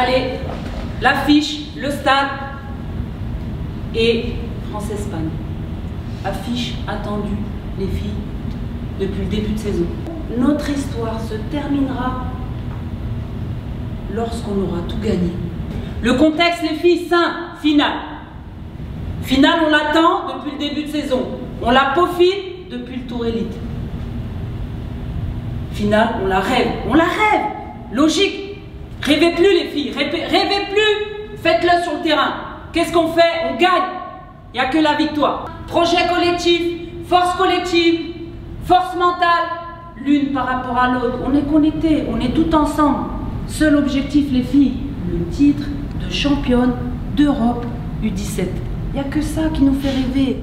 Allez, l'affiche, le stade et France-Espagne. Affiche attendue, les filles, depuis le début de saison. Notre histoire se terminera lorsqu'on aura tout gagné. Le contexte, les filles, simple, finale. Finale, on l'attend depuis le début de saison. On la peaufine depuis le tour élite. Finale, on la rêve. On la rêve. Logique. Rêvez plus, les filles. Rêvez, plus. Faites-le sur le terrain. Qu'est-ce qu'on fait? On gagne. Il n'y a que la victoire. Projet collectif, force collective, force mentale, l'une par rapport à l'autre. On est connectés, on est tout ensemble. Seul objectif, les filles, le titre de championne d'Europe U17. Il n'y a que ça qui nous fait rêver.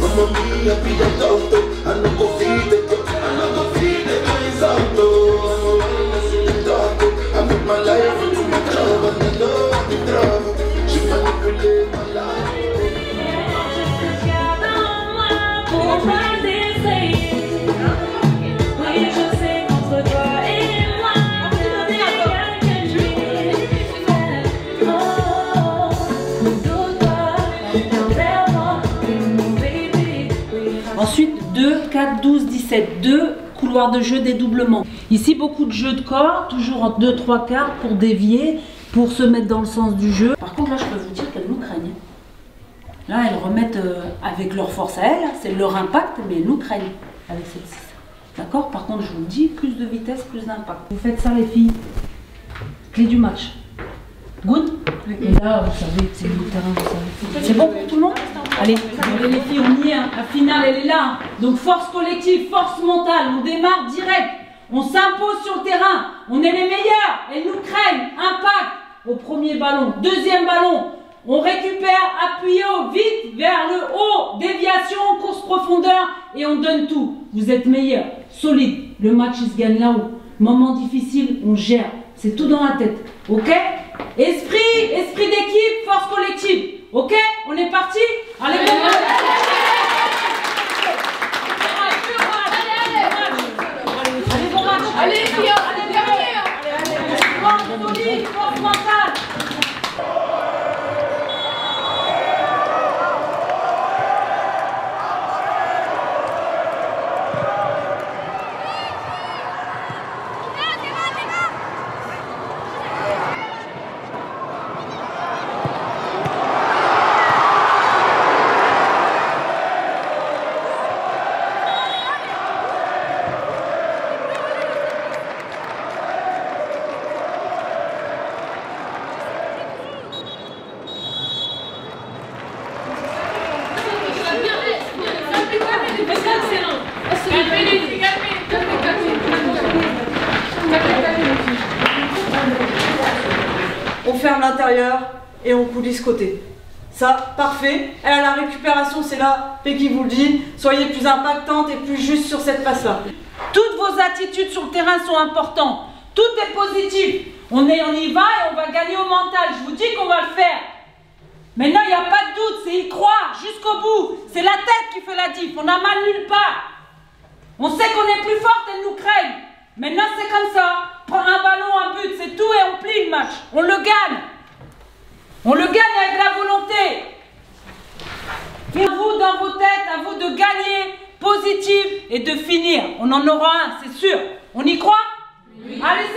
Mamma mia, pigliatotto, hanno confide 2, 4, 12, 17. 2 couloirs de jeu dédoublement. Ici, beaucoup de jeux de corps, toujours en 2, 3 quarts pour dévier, pour se mettre dans le sens du jeu. Par contre, là, je peux vous dire qu'elles nous craignent. Là, elles remettent euh, avec leur force à elles, c'est leur impact, mais elles nous craignent avec cette 6. D'accord? Par contre, je vous le dis, plus de vitesse, plus d'impact. Vous faites ça, les filles. Clé du match. Good? Et là, vous savez, c'est le terrain, vous savez. C'est bon pour tout le monde? Allez, les filles, on y est. hein. La finale, elle est là. Donc, force collective, force mentale. On démarre direct. On s'impose sur le terrain. On est les meilleurs. Elles nous craignent. Impact au premier ballon. Deuxième ballon. On récupère, appuyé au vite vers le haut. Déviation, course profondeur. Et on donne tout. Vous êtes meilleurs. Solide. Le match, il se gagne là-haut. Moment difficile, on gère. C'est tout dans la tête. Ok? Esprit, esprit d'équipe, force collective. Ok On est parti. Allez, bon match. Allez, bon match. Allez, Allez, allez, Force solide, force mentale. On ferme l'intérieur et on coulisse côté. Ça, parfait. Elle a la récupération, c'est là, Peggy vous le dit. Soyez plus impactante et plus juste sur cette passe-là. Toutes vos attitudes sur le terrain sont importantes. Tout est positif. On, est, on y va et on va gagner au mental. Je vous dis qu'on va le faire. Maintenant, il n'y a pas de doute, c'est y croire jusqu'au bout. C'est la tête qui fait la diff. On a mal nulle part. On sait qu'on est plus forte, elles nous craignent. Maintenant, c'est comme ça. Prends un ballon, un but, c'est tout et on plie le match. On le gagne. On le gagne avec la volonté. Et à vous, dans vos têtes, à vous de gagner positif et de finir. On en aura un, c'est sûr. On y croit? Parti. Allez,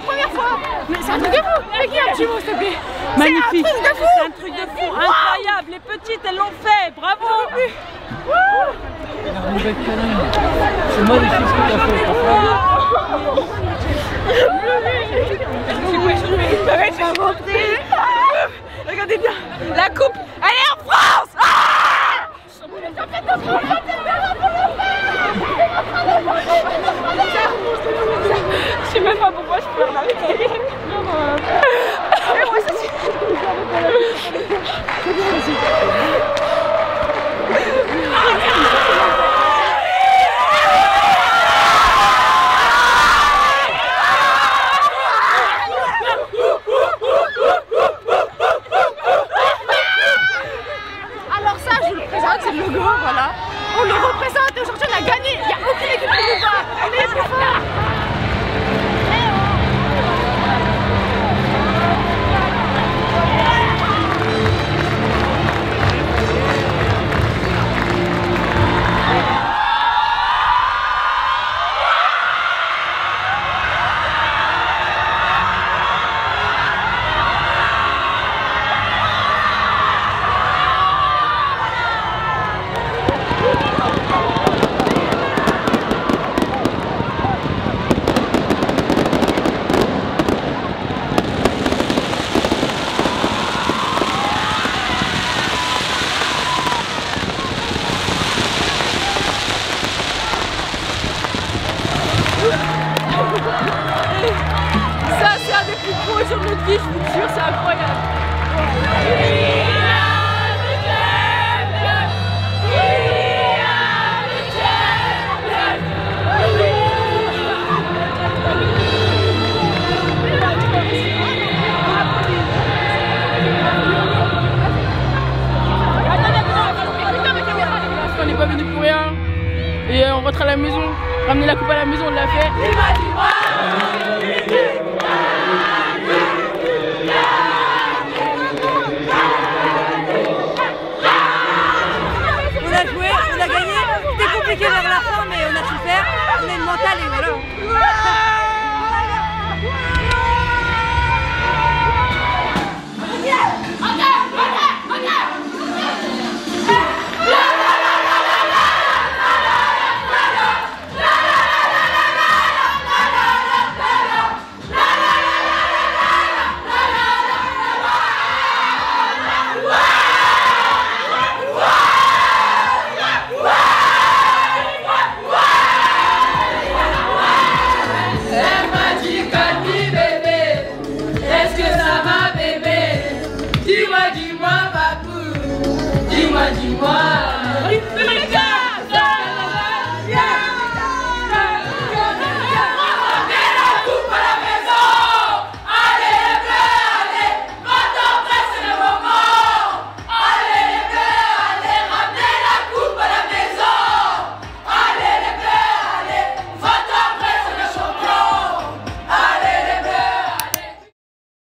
la première fois Mais c'est un truc de fou a un petit mot, s'il te plaît Magnifique. C'est un truc de fou C'est un truc de fou. Incroyable. Les petites, elles l'ont fait. Bravo. C'est magnifique ce que tu as fait, je vous jure, c'est incroyable. Et euh, on rentre à la maison. Ramener la coupe à la maison, on l'a fait. On a une